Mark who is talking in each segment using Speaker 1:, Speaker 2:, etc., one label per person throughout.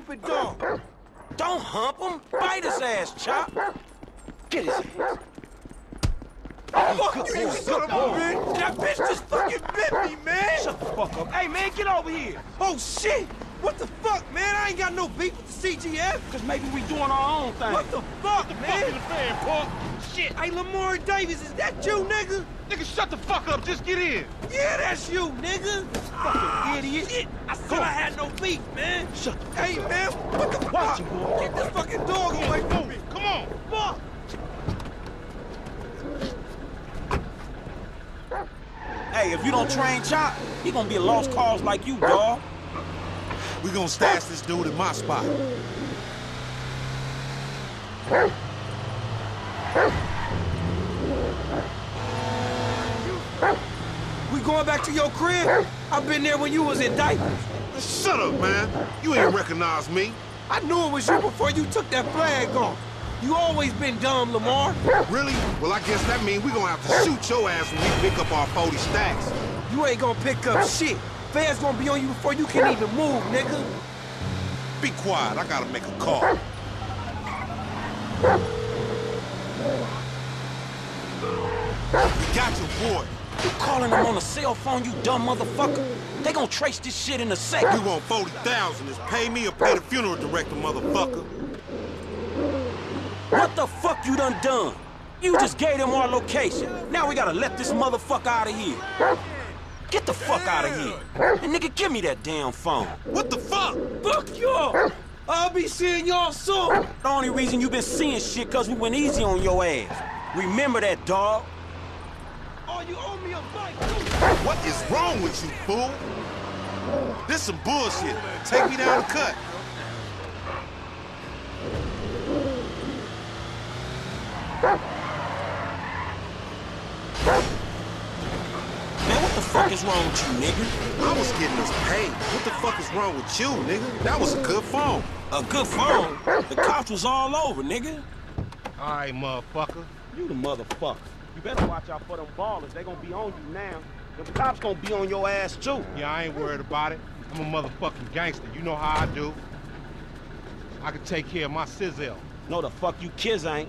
Speaker 1: stupid dog.
Speaker 2: Don't hump him. Bite his ass, Chop.
Speaker 1: Get his ass.
Speaker 2: Oh,
Speaker 1: Fuck
Speaker 2: good
Speaker 1: you, son of a bitch! That bitch just fucking bit me, man!
Speaker 2: Shut the fuck up. Hey, man, get over here.
Speaker 1: Oh, shit! What the fuck, man? I ain't got no beef with the CGF!
Speaker 2: Because maybe we doing our own thing.
Speaker 1: What the fuck, man?
Speaker 3: Fucking fan, Paul. Shit.
Speaker 1: Hey, Lamar Davis, is that you, nigga?
Speaker 3: Nigga, shut the fuck up. Just get in.
Speaker 1: Yeah, that's you, nigga! Fucking ah, idiot! Shit, I said I had no beef, man!
Speaker 2: Shut the
Speaker 1: Hey, man, what the
Speaker 2: Watch
Speaker 1: fuck?
Speaker 2: boy.
Speaker 1: Get this fucking dog away from me!
Speaker 3: Come on.
Speaker 1: Fuck!
Speaker 2: Hey, if you don't train Chop, he gonna be a lost cause like you, dog.
Speaker 4: We gonna stash this dude in my spot.
Speaker 1: Going back to your crib? I've been there when you was in diapers.
Speaker 4: Shut up, man. You ain't recognize me.
Speaker 1: I knew it was you before you took that flag off. You always been dumb, Lamar.
Speaker 4: Really? Well, I guess that means we gonna have to shoot your ass when we pick up our 40 stacks.
Speaker 1: You ain't gonna pick up shit. Fans gonna be on you before you can even move, nigga.
Speaker 4: Be quiet. I gotta make a call. We got your boy.
Speaker 2: You calling him on a cell phone, you dumb motherfucker? They gonna trace this shit in a
Speaker 4: We
Speaker 2: second.
Speaker 4: want 40,000. Is pay me or pay the funeral director, motherfucker.
Speaker 2: What the fuck you done done? You just gave them our location. Now we gotta let this motherfucker out of here. Get the fuck out of here. And nigga, give me that damn phone.
Speaker 4: What the fuck?
Speaker 1: Fuck y'all. I'll be seeing y'all soon.
Speaker 2: The only reason you been seeing shit cause we went easy on your ass. Remember that, dog.
Speaker 1: Oh, you owe me a too.
Speaker 4: What is wrong with you, fool? This some bullshit. Take me down the cut.
Speaker 2: Man, what the fuck is wrong with you, nigga?
Speaker 4: I was getting us paid. What the fuck is wrong with you, nigga? That was a good phone.
Speaker 2: A good phone. The cops was all over, nigga.
Speaker 3: All right, motherfucker.
Speaker 2: You the motherfucker. You better watch out for them Ballas. They gonna be on you now. The cops gonna be on your ass too.
Speaker 3: Yeah, I ain't worried about it. I'm a motherfucking gangster. You know how I do. I can take care of my sizzle.
Speaker 2: No, the fuck you kids ain't.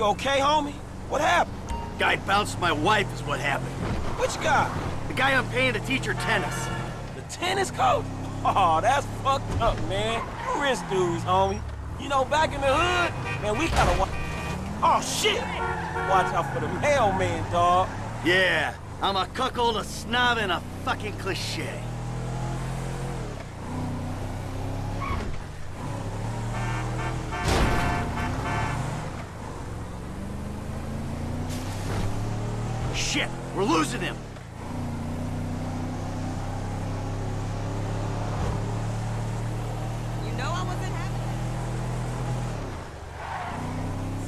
Speaker 2: You okay, homie? What happened?
Speaker 5: Guy bounced my wife is what happened.
Speaker 2: Which guy?
Speaker 5: The guy I'm paying to teach her tennis.
Speaker 2: The tennis coach? Oh, that's fucked up, man. You rich dudes, homie. You know, back in the hood, man, we kinda wa- Oh, shit! Watch out for the mailman, dog.
Speaker 5: Yeah, I'm a cuckold, a snob, and a fucking cliche. Shit, we're losing him.
Speaker 6: You know I wasn't having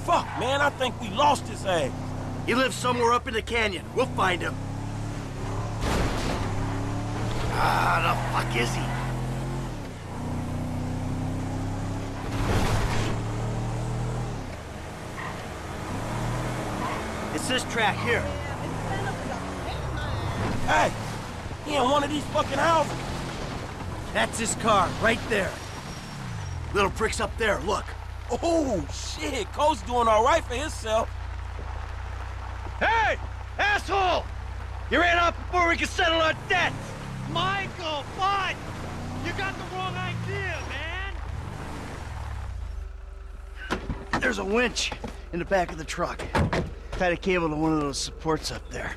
Speaker 2: Fuck, man, I think we lost his ass.
Speaker 5: He lives somewhere up in the canyon. We'll find him. Ah, the fuck is he? It's this track here.
Speaker 2: Hey, he in one of these fucking houses.
Speaker 5: That's his car, right there. Little prick's up there, look.
Speaker 2: Oh, shit, Coach doing all right for himself.
Speaker 5: Hey! Asshole! You ran off before we could settle our debts!
Speaker 3: Michael, what? You got the wrong idea, man.
Speaker 5: There's a winch in the back of the truck. Tied a cable to one of those supports up there.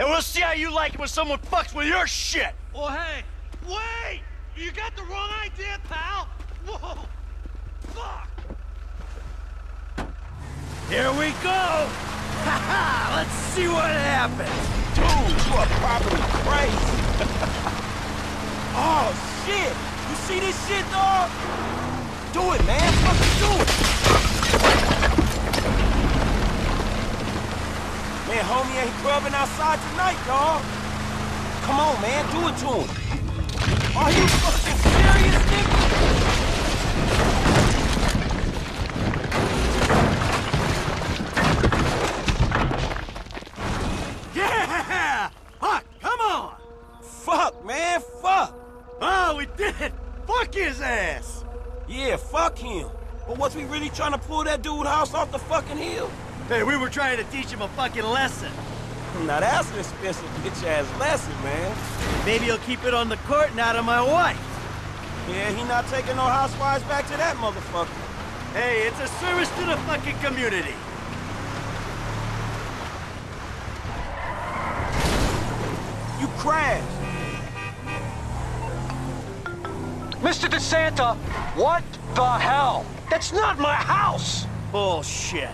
Speaker 5: And we'll see how you like it when someone fucks with your shit!
Speaker 1: Well, hey, wait! You got the wrong idea, pal! Whoa! Fuck!
Speaker 5: Here we go! Ha ha! Let's see what happens!
Speaker 2: Dude, you are probably crazy. oh, shit. You see this shit, dog? Do it, man. Fucking do it. Man, homie ain't clubbing outside tonight, dog. Come on, man. Do it to him. Are you fucking serious, nigga?
Speaker 5: Yeah! Fuck, come on!
Speaker 2: Fuck, man. Fuck.
Speaker 5: Oh, we did it! Fuck his ass!
Speaker 2: Yeah, fuck him. But was we really trying to pull that dude house off the fucking hill?
Speaker 5: Hey, we were trying to teach him a fucking lesson.
Speaker 2: Now that's an expensive bitch-ass lesson, man.
Speaker 5: Maybe he'll keep it on the court and out of my wife.
Speaker 2: Yeah, he not taking no housewives back to that motherfucker.
Speaker 5: Hey, it's a service to the fucking community.
Speaker 2: You crashed.
Speaker 1: Mr. DeSanta, what the hell? That's not my house!
Speaker 5: Bullshit.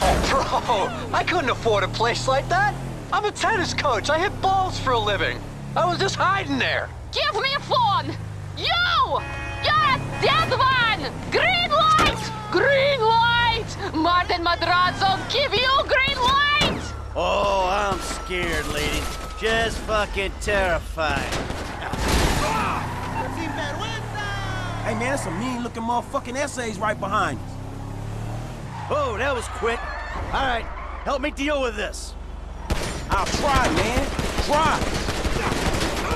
Speaker 1: Oh, bro, I couldn't afford a place like that. I'm a tennis coach. I hit balls for a living. I was just hiding there.
Speaker 7: Give me a phone! You! You're a dead one! Green light! Green light! Martin Madrazo, give you green light!
Speaker 5: Oh, I'm scared, lady. Just fucking terrified.
Speaker 2: Hey, man, there's some mean-looking motherfucking essays right behind us.
Speaker 5: Oh, that was quick. All right, help me deal with this.
Speaker 2: I'll try, man. Try.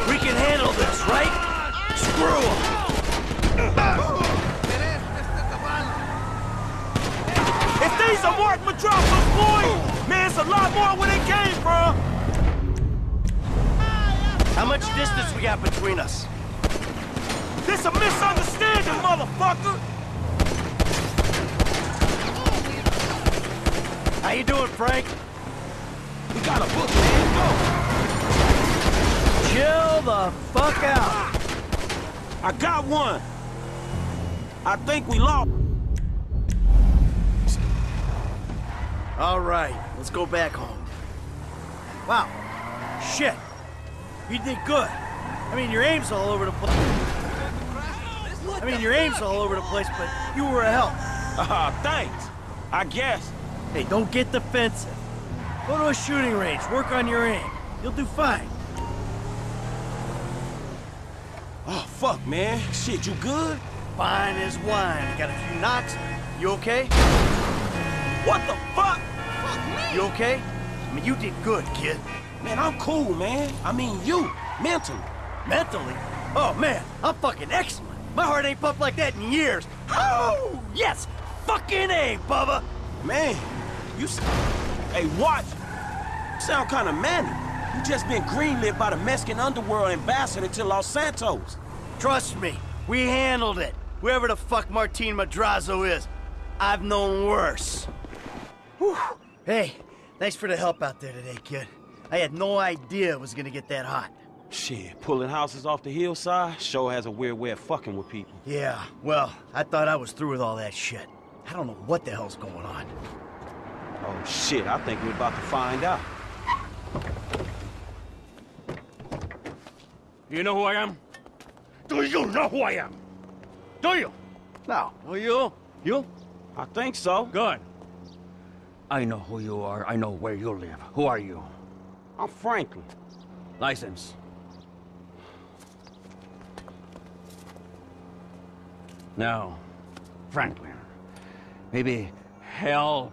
Speaker 5: We can handle this, right? Screw 'em.
Speaker 2: If these are Mark Madrazo's boys, man, it's a lot more where they came from.
Speaker 5: How much distance we got between us?
Speaker 2: This a misunderstanding, motherfucker.
Speaker 5: How you doing, Frank?
Speaker 2: We got a book, man. Go!
Speaker 5: Chill the fuck out.
Speaker 2: I got one. I think we lost.
Speaker 5: All right, let's go back home. Wow. Shit. You did good. I mean, your aim's all over the place. I mean, your aim's all over the place, but you were a help.
Speaker 2: Ah, thanks. I guess.
Speaker 5: Hey, don't get defensive. Go to a shooting range, work on your aim. You'll do fine.
Speaker 2: Oh, fuck, man. Shit, you good?
Speaker 5: Fine as wine. Got a few knocks. You okay?
Speaker 2: What the fuck?
Speaker 5: You okay? I mean, you did good, kid.
Speaker 2: Man, I'm cool, man. I mean, you. Mentally.
Speaker 5: Mentally? Oh, man, I'm fucking excellent. My heart ain't pumped like that in years. Oh, yes! Fucking A, Bubba!
Speaker 2: Man, you... Hey, watch. You sound kind of manny. You just been greenlit by the Mexican underworld ambassador to Los Santos.
Speaker 5: Trust me, we handled it. Whoever the fuck Martin Madrazo is, I've known worse. Whew. Hey, thanks for the help out there today, kid. I had no idea it was gonna get that hot.
Speaker 2: Shit, pulling houses off the hillside sure has a weird way of fucking with people.
Speaker 5: Yeah, well, I thought I was through with all that shit. I don't know what the hell's going on.
Speaker 2: Oh, shit, I think we're about to find out.
Speaker 6: Do you know who I am? Do you know who I am? Do you?
Speaker 5: No. Do you? You?
Speaker 2: I think so.
Speaker 6: Good. I know who you are. I know where you live. Who are you?
Speaker 2: I'm Franklin.
Speaker 6: License. Now, Franklin, maybe help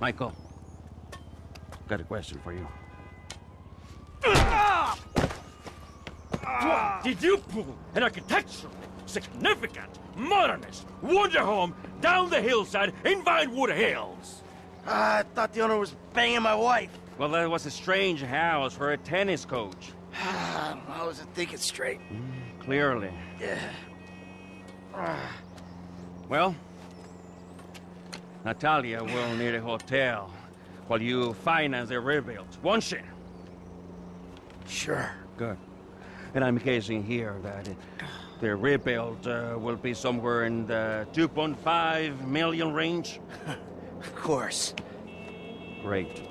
Speaker 6: Michael, got a question for you. Did you pull an architectural, significant, modernist wonder home down the hillside in Vinewood Hills?
Speaker 5: I thought the owner was banging my wife.
Speaker 6: Well, that was a strange house for a tennis coach.
Speaker 5: I wasn't thinking straight.
Speaker 6: Mm, clearly.
Speaker 5: Yeah.
Speaker 6: Well, Natalia will need a hotel while you finance the rebuild, won't she?
Speaker 5: Sure.
Speaker 6: Good. And I'm guessing here that the rebuild uh, will be somewhere in the 2.5 million range.
Speaker 5: Of course.
Speaker 6: Great.